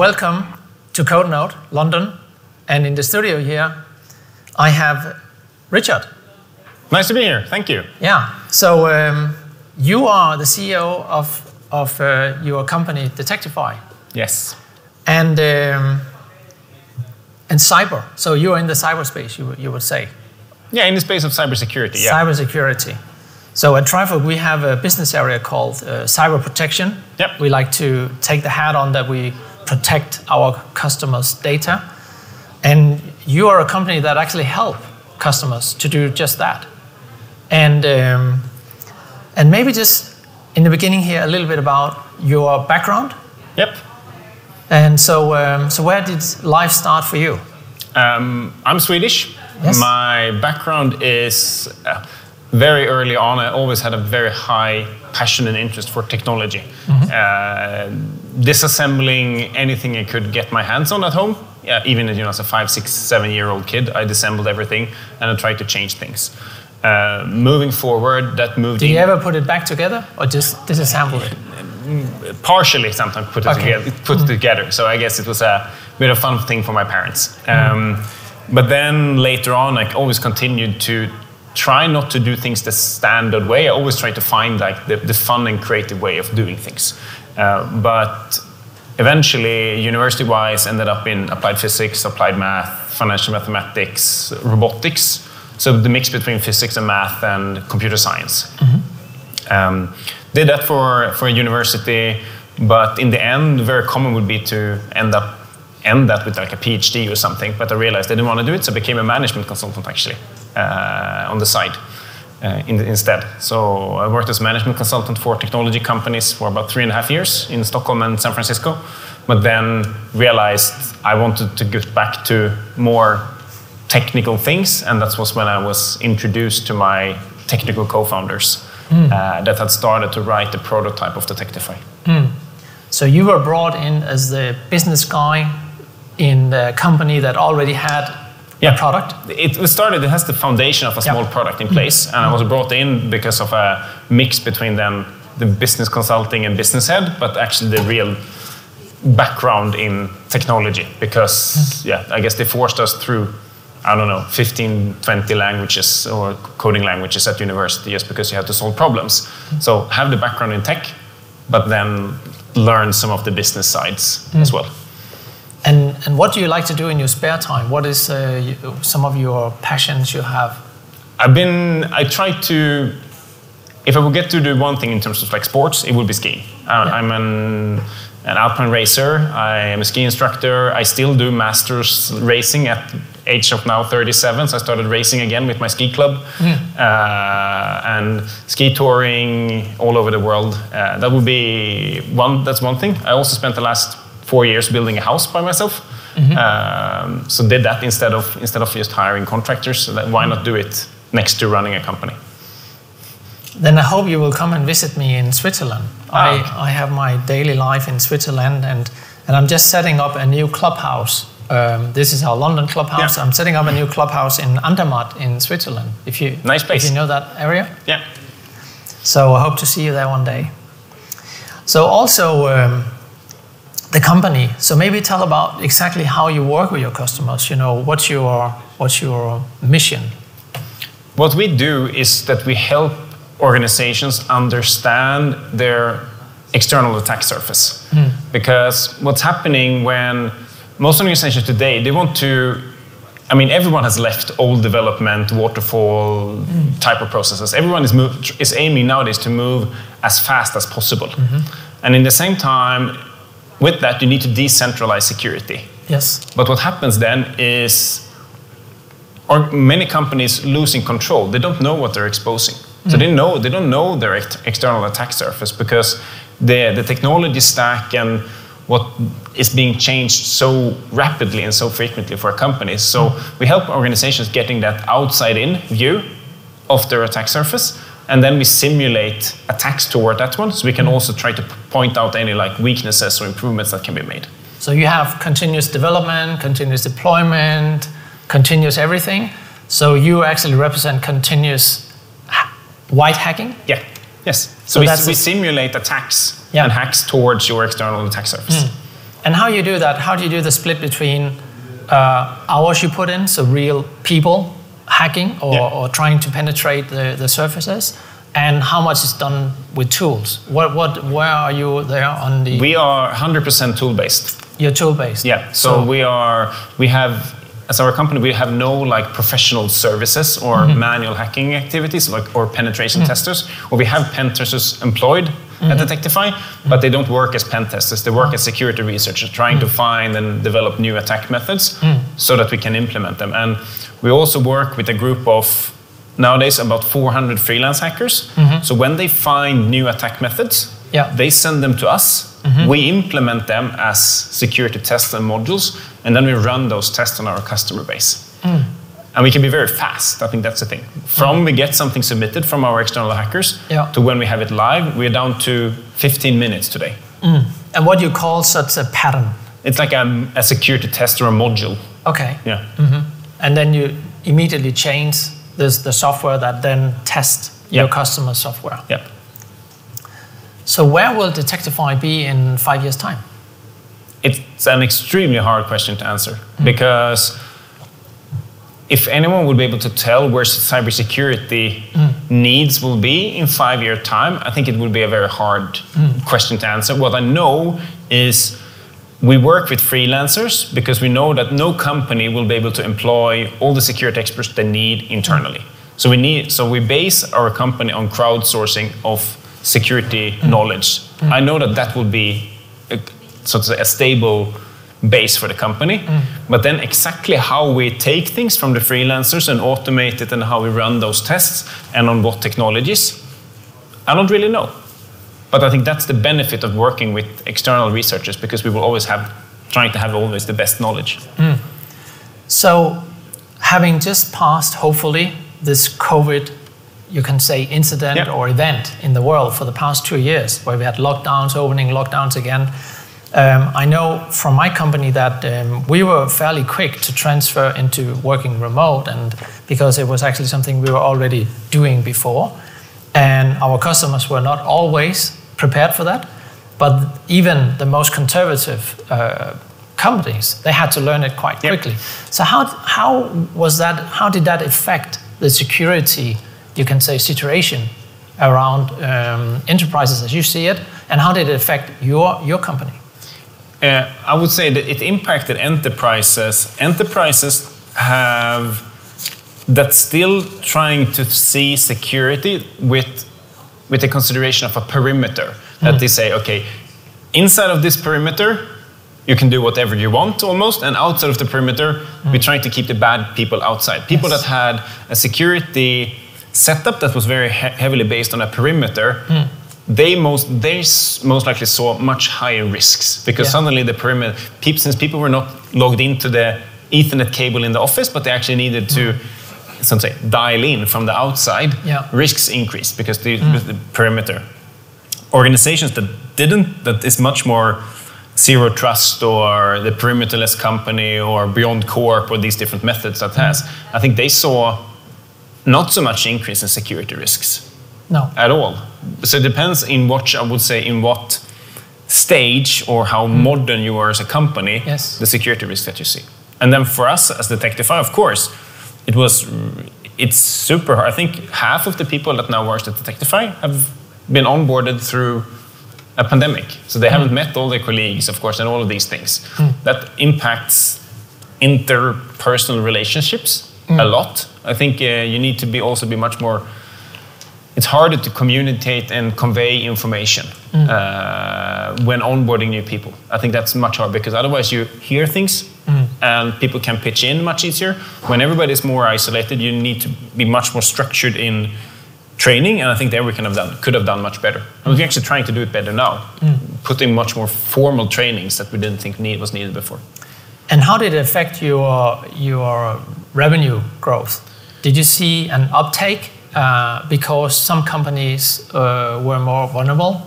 welcome to CodeNode London. And in the studio here, I have Richard. Nice to be here. Thank you. Yeah. So um, you are the CEO of of uh, your company, Detectify. Yes. And um, and cyber. So you are in the cyberspace, you you would say. Yeah, in the space of cybersecurity. Yeah. Cybersecurity. So at Trifork, we have a business area called uh, cyber protection. Yep. We like to take the hat on that we protect our customers' data. And you are a company that actually help customers to do just that. And, um, and maybe just in the beginning here, a little bit about your background. Yep. And so, um, so where did life start for you? Um, I'm Swedish. Yes. My background is uh, very early on. I always had a very high passion and interest for technology. Uh, disassembling anything I could get my hands on at home. Yeah, even you know, as a five, six, seven-year-old kid, I disassembled everything and I tried to change things. Uh, moving forward, that moved. Did you in- ever put it back together or just disassemble it? partially sometimes put it Okay. together. Put it together. So I guess it was a bit of fun thing for my parents. Um, but then later on, I always continued to try not to do things the standard way. I always try to find like the, the fun and creative way of doing things. Uh, but eventually, university-wise, ended up in applied physics, applied math, financial mathematics, robotics. So the mix between physics and math and computer science. Um, did that for, for a university, but in the end, very common would be to end up end that with like a PhD or something. But I realized I didn't want to do it, so I became a management consultant actually uh, on the side uh, in, instead. So I worked as management consultant for technology companies for about three and a half years in Stockholm and San Francisco. But then realized I wanted to get back to more technical things, and that was when I was introduced to my technical co-founders uh, that had started to write the prototype of Detectify. So you were brought in as the business guy in the company that already had Yeah. product. It started. It has the foundation of a Yeah. small product in place, and I was brought in because of a mix between then the business consulting and business head, but actually the real background in technology. Because mm-hmm. yeah, I guess they forced us through. I don't know, 15, 20 languages or coding languages at university just because you have to solve problems. Mm-hmm. So have the background in tech, but then learn some of the business sides as mm-hmm. well. And, and what do you like to do in your spare time? What is uh, you, some of your passions you have? I've been. I try to. If I would get to do one thing in terms of like sports, it would be skiing. Uh, Yeah. I'm an an alpine racer. I am a ski instructor. I still do masters racing at age of now 37. So I started racing again with my ski club uh, and ski touring all over the world. Uh, that would be one. That's one thing. I also spent the last four years building a house by myself. Um, so did that instead of instead of just hiring contractors. So why not do it next to running a company? Then I hope you will come and visit me in Switzerland. Ah, okay. I, I have my daily life in Switzerland and, and I'm just setting up a new clubhouse. Um, this is our London clubhouse. Yeah. I'm setting up a new clubhouse in Andermatt in Switzerland. If you, Nice place. If you know that area. Yeah. So I hope to see you there one day. So also um, the company. So maybe tell about exactly how you work with your customers. You know, what's your what's your mission? What we do is that we help organizations understand their external attack surface. Hmm. Because what's happening when most organizations today, they want to, I mean, everyone has left old development, waterfall hmm. type of processes. Everyone is, move, is aiming nowadays to move as fast as possible. Mm-hmm. And in the same time, with that, you need to decentralize security. Yes. But what happens then is, or many companies losing control. They don't know what they're exposing. So mm-hmm. they know they don't know their ex- external attack surface because the the technology stack and what is being changed so rapidly and so frequently for companies. So mm-hmm. we help organizations getting that outside in view of their attack surface and then we simulate attacks toward that one so we can also try to point out any like weaknesses or improvements that can be made. So you have continuous development, continuous deployment, continuous everything. So you actually represent continuous white hacking. Yeah. Yes. So So, we, we simulate attacks Yeah. and hacks towards your external attack surface. And how you do that? How do you do the split between uh, hours you put in, so real people hacking or, Yeah. or trying to penetrate the, the surfaces, and how much is done with tools? What, what, where are you there on the We are 100% tool based. You're tool based? Yeah. So, we are we have as our company we have no like professional services or Mm-hmm. manual hacking activities like or penetration testers. Or we have pen testers employed Mm-hmm. at Detectify, but they don't work as pen testers. They work as security researchers, trying to Mm-hmm. find and develop new attack methods Mm. so that we can implement them. And we also work with a group of nowadays about 400 freelance hackers. Mm-hmm. So when they find new attack methods, Mm-hmm. Yeah. they send them to us. Mm-hmm. We implement them as security tests and modules, and then we run those tests on our customer base. Mm. And we can be very fast. I think that's the thing. From mm-hmm. we get something submitted from our external hackers Yeah. to when we have it live, we're down to 15 minutes today. Mm. And what do you call such a pattern? It's like a, a security test or a module. Okay. Yeah. And then you immediately change this, the software that then tests your customer software. Yeah. So where will Detectify be in five years' time? It's an extremely hard question to answer mm. because if anyone would be able to tell where cybersecurity mm. needs will be in five year time, I think it would be a very hard mm. question to answer. What I know is we work with freelancers because we know that no company will be able to employ all the security experts they need internally. So we need so we base our company on crowdsourcing of security mm. knowledge. Mm. I know that that will be a, so to say, a stable base for the company. Mm. But then exactly how we take things from the freelancers and automate it and how we run those tests and on what technologies, I don't really know. But I think that's the benefit of working with external researchers because we will always have trying to have always the best knowledge. So, having just passed, hopefully, this COVID, you can say, incident Yeah. or event in the world for the past two years, where we had lockdowns, opening lockdowns again. Um, I know from my company that um, we were fairly quick to transfer into working remote, and because it was actually something we were already doing before, and our customers were not always prepared for that. But even the most conservative uh, companies, they had to learn it quite Yep. quickly. So how how was that? How did that affect the security, you can say, situation around um, enterprises as you see it, and how did it affect your your company? Uh, I would say that it impacted enterprises. Enterprises have that still trying to see security with with the consideration of a perimeter. That they say, okay, inside of this perimeter, you can do whatever you want almost, and outside of the perimeter, we're mm. trying to keep the bad people outside. People Yes. that had a security setup that was very he- heavily based on a perimeter, mm. they most they most likely saw much higher risks because Yeah. suddenly the perimeter, since people were not logged into the Ethernet cable in the office, but they actually needed to. Mm. So to say, dial in from the outside, Yeah. risks increased because the, mm. the perimeter organizations that didn't, that is much more zero trust or the perimeterless company or BeyondCorp or these different methods that mm. has, I think they saw not so much increase in security risks No. at all. So it depends in what I would say in what stage or how mm. modern you are as a company, Yes. the security risk that you see. And then for us as Detectify, of course, it was it's super hard. I think half of the people that now work at Detectify have been onboarded through a pandemic. So they haven't met all their colleagues, of course, and all of these things. That impacts interpersonal relationships a lot. I think uh, you need to be also be much more it's harder to communicate and convey information mm. uh, when onboarding new people. I think that's much harder because otherwise you hear things mm. and people can pitch in much easier. When everybody's more isolated, you need to be much more structured in training, and I think there we can have done could have done much better. And we're actually trying to do it better now, mm. putting much more formal trainings that we didn't think need, was needed before. And how did it affect your your revenue growth? Did you see an uptake uh, because some companies uh, were more vulnerable?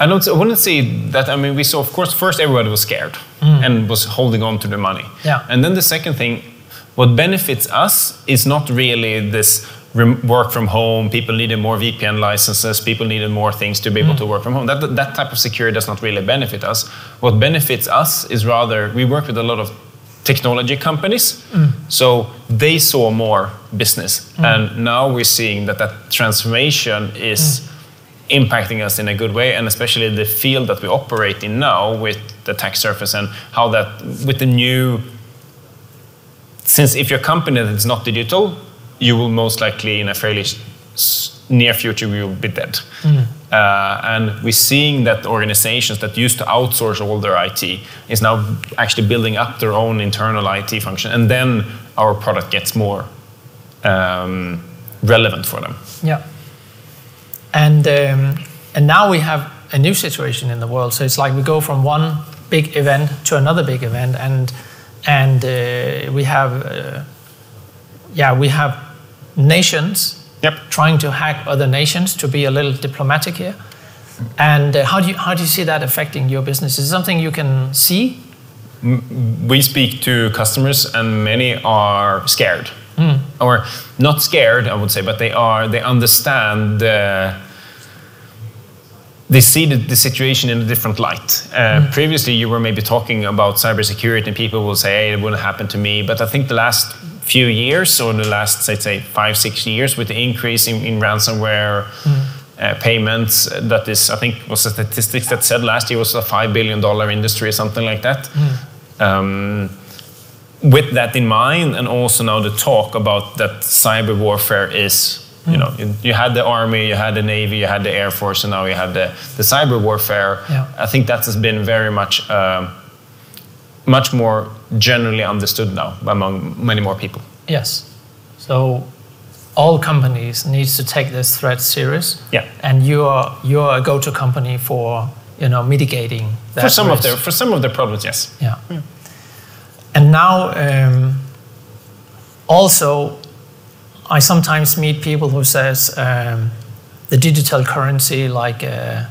I don't. I wouldn't say that. I mean, we saw, of course, first everybody was scared and was holding on to the money. Yeah. And then the second thing, What benefits us is not really this work from home. People needed more VPN licenses. People needed more things to be able to work from home. That that type of security does not really benefit us. What benefits us is rather we work with a lot of technology companies, mm. so they saw more business, mm. and now we're seeing that that transformation is mm. impacting us in a good way, and especially the field that we operate in now with the attack surface and how that with the new. Since if you're company that is not digital, you will most likely in a fairly near future you will be dead. Uh, and we're seeing that organizations that used to outsource all their IT is now actually building up their own internal IT function, and then our product gets more um, relevant for them. Yeah. And um, and now we have a new situation in the world. So it's like we go from one big event to another big event, and and uh, we have uh, yeah we have nations Yep. trying to hack other nations to be a little diplomatic here. And uh, how do you how do you see that affecting your business? Is it something you can see? we speak to customers and many are scared or not scared i would say but they are they understand the they see the, the situation in a different light. Uh, Previously, you were maybe talking about cybersecurity, and people will say, "Hey, it wouldn't happen to me." But I think the last few years, or the last, say, say five, six years, with the increase in, in ransomware uh, payments, uh, that is, I think, was the statistics that said last year was a five billion dollar industry or something like that. Um, with that in mind, and also now the talk about that cyber warfare is, you know, you, you had the army, you had the navy, you had the air force, and now you have the, the cyber warfare. Yeah. I think that has been very much, um, much more generally understood now among many more people. Yes. So all companies needs to take this threat serious. Yeah. And you're you're a go-to company for you know mitigating that For some of risk. their for some of their problems, yes. Yeah. And now, um, also, I sometimes meet people who says um, the digital currency, like, uh,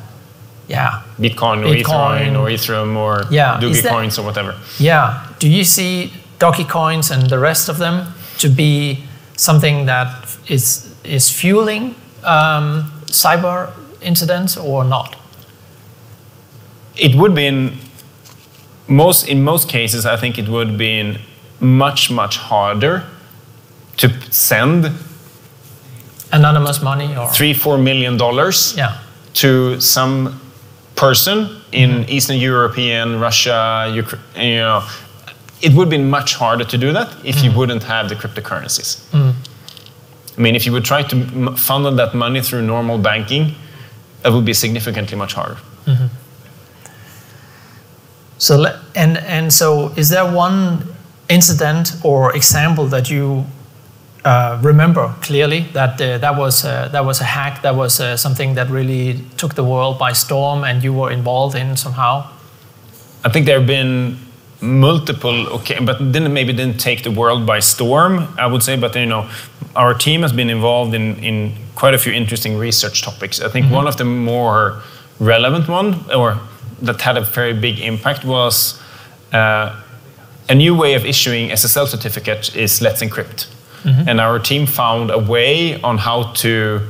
yeah, Bitcoin or Bitcoin. Ethereum or Ethereum or Yeah, is that- Dogecoins or whatever. yeah. Do you see Donkey Coins and the rest of them to be something that is is fueling um, cyber incidents or not? it would be in most in most cases i think it would be in much much harder to send Anonymous money or three four million dollars yeah, to some person in mm-hmm. eastern european russia Ukra- you know it would be much harder to do that if you mm-hmm. wouldn't have the cryptocurrencies. Mm-hmm. I mean if you would try to m- funnel that money through normal banking it would be significantly much harder. So le- and and so is there one incident or example that you uh, remember clearly that uh, that was uh, that was a hack that was uh, something that really took the world by storm and you were involved in somehow? I think there have been multiple, okay, but didn't maybe didn't take the world by storm. I would say, but you know, our team has been involved in in quite a few interesting research topics. I think one of the more relevant one, or that had a very big impact, was uh, a new way of issuing SSL certificate is Let's Encrypt, and our team found a way on how to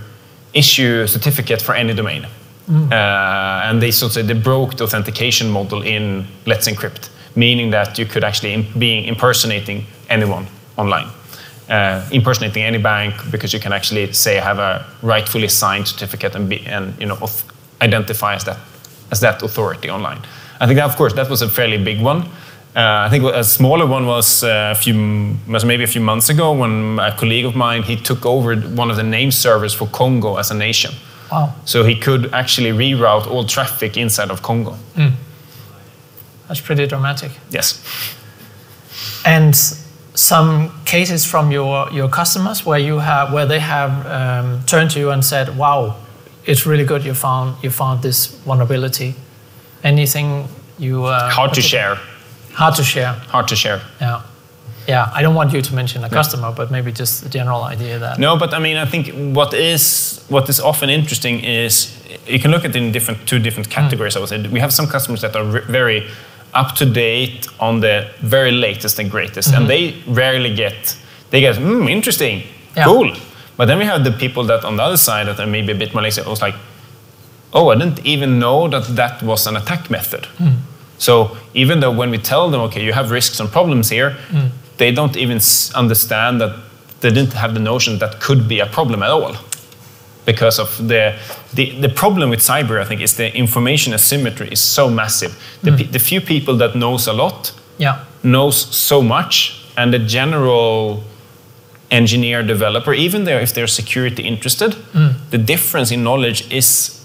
issue a certificate for any domain. Uh, and they sort of say they broke the authentication model in Let's Encrypt, meaning that you could actually im- be impersonating anyone online, uh, impersonating any bank because you can actually say I have a rightfully signed certificate and be and you know auth- identify as that as that authority online. I think that, of course that was a fairly big one. Uh, I think a smaller one was uh, a few, was maybe a few months ago when a colleague of mine he took over one of the name servers for Congo as a nation. Wow, So he could actually reroute all traffic inside of Congo. that's pretty dramatic. Yes. And some cases from your, your customers where you have where they have um, turned to you and said, "Wow, it's really good you found you found this vulnerability." Anything you uh, Hard to share. Hard to share. Hard to share. Yeah, yeah. I don't want you to mention a customer, but maybe just a general idea that. No, but I mean, I think what is what is often interesting is you can look at it in different two different hmm. categories. I would say we have some customers that are very up to date on the very latest and greatest, and mm-hmm. they rarely get they get mm, interesting, Yeah. cool. But then we have the people that on the other side that are maybe a bit more lazy. I was like, oh, I didn't even know that that was an attack method. Hmm. So even though when we tell them, okay, you have risks and problems here, mm. they don't even understand that they didn't have the notion that could be a problem at all. Because of the, the, the problem with cyber, I think, is the information asymmetry is so massive. The, mm. pe- the few people that knows a lot Yeah. knows so much, and the general engineer developer, even though if they're security interested, mm. the difference in knowledge is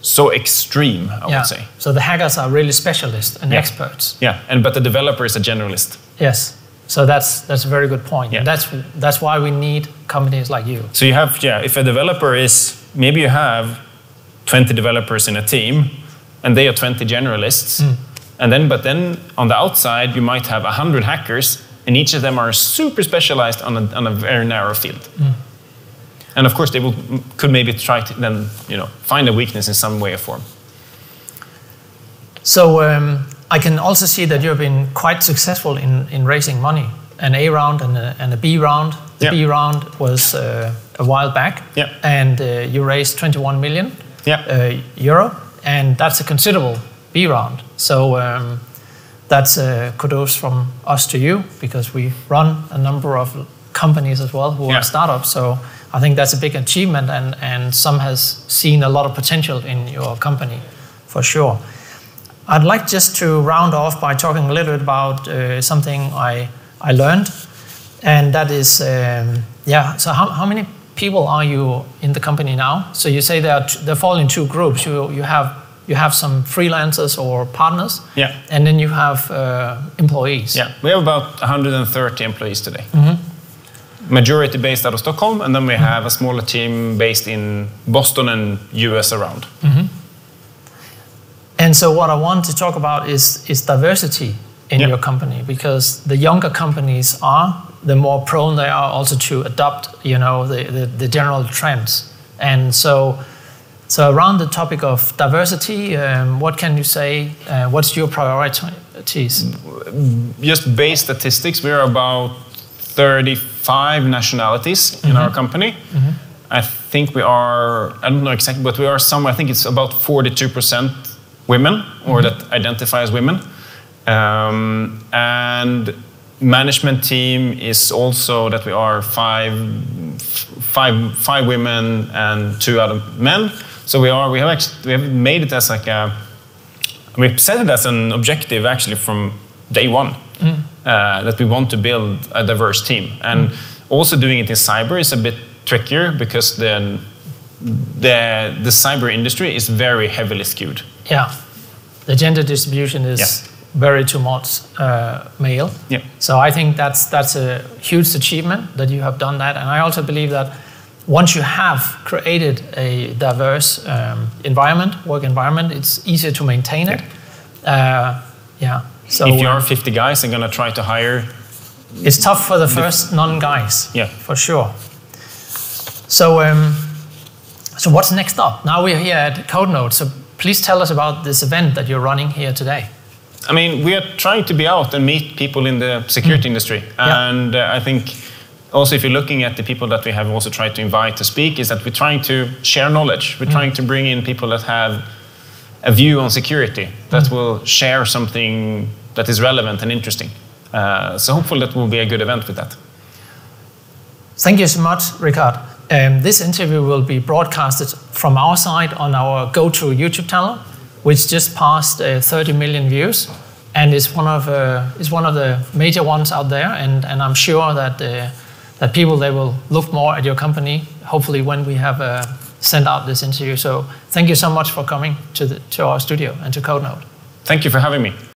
so extreme. I yeah. would say. So the hackers are really specialists and Yeah. experts. Yeah, and but the developer is a generalist. Yes. So that's that's a very good point. Yeah. That's that's why we need companies like you. So you have, yeah, if a developer is, maybe you have 20 developers in a team, and they are 20 generalists, hmm. and then, but then on the outside, you might have 100 hackers, and each of them are super specialized on a, on a very narrow field. Hmm. And of course, they will, could maybe try to then, you know, find a weakness in some way or form. So um, I can also see that you've been quite successful in, in raising money. An A round and a, and a B round. The Yeah. B round was uh, a while back, Yeah. and uh, you raised 21 million Yeah. uh, euro, and that's a considerable B round. So um, that's uh, kudos from us to you because we run a number of companies as well who are startups. So I think that's a big achievement, and, and some has seen a lot of potential in your company for sure. I'd like just to round off by talking a little bit about uh, something I, I learned, and that is, um, yeah, so how, how many people are you in the company now? So you say they, are they fall in two groups. You, you, have, you have some freelancers or partners, Yeah. and then you have uh, employees. Yeah, we have about 130 employees today majority based out of Stockholm, and then we have a smaller team based in Boston and US around. Mm -hmm. And so, what I want to talk about is, is diversity in yep. your company because the younger companies are, the more prone they are also to adopt, you know, the, the, the general trends. And so, so around the topic of diversity, um, what can you say? Uh, what's your priorities? Mm, just base statistics, we're about 30, five nationalities in mm -hmm. our mm-hmm. company. Mm -hmm. I think we are, I don't know exactly, but we are somewhere, I think it's about 42% women or mm-hmm. that identify as women. Um, and management team is also that we are five, five, five women and two other men. So we are, we have actually, we have made it as like a, we've set it as an objective actually from day one uh, that we want to build a diverse team. And also doing it in cyber is a bit trickier because the, the, the cyber industry is very heavily skewed. Yeah, the gender distribution is Yeah. very too much uh, male. Yeah. So I think that's that's a huge achievement that you have done that, and I also believe that once you have created a diverse um, environment, work environment, it's easier to maintain it. Uh, yeah. So if you are 50 guys and gonna try to hire, it's tough for the first non-guys. Yeah. For sure. So, um, so what's next up? Now we're here at CodeNode. So please tell us about this event that you're running here today. I mean, we are trying to be out and meet people in the security industry. Yeah. And uh, I think also if you're looking at the people that we have also tried to invite to speak, is that we're trying to share knowledge. We're trying to bring in people that have a view on security that will share something that is relevant and interesting. Uh, so hopefully that will be a good event with that. Thank you so much, Rickard. Um, this interview will be broadcasted from our side on our GOTO YouTube channel, which just passed uh, 30 million views, and is one of uh, is one of the major ones out there. And, and I'm sure that uh, that people they will look more at your company. Hopefully, when we have uh, sent out this interview. So thank you so much for coming to the, to our studio and to CodeNode. Thank you for having me.